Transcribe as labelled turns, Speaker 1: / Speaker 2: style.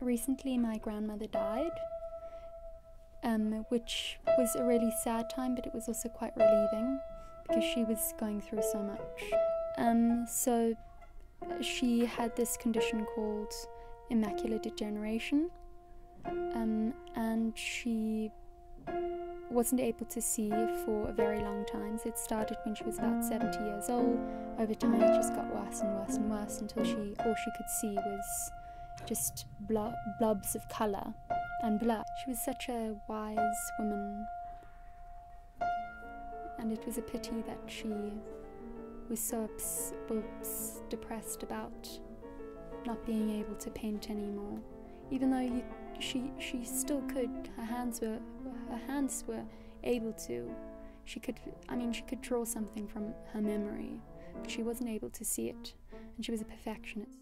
Speaker 1: recently my grandmother died, um, which was a really sad time, but it was also quite relieving because she was going through so much. Um, so she had this condition called macular degeneration, um, and she wasn't able to see for a very long time. So it started when she was about 70 years old. Over time, it just got worse and worse and worse until she all she could see was just blo- blobs of colour and blood. She was such a wise woman, and it was a pity that she was so ups- ups- depressed about not being able to paint anymore. Even though you, she she still could, her hands were her hands were able to. She could, I mean, she could draw something from her memory, but she wasn't able to see it, and she was a perfectionist.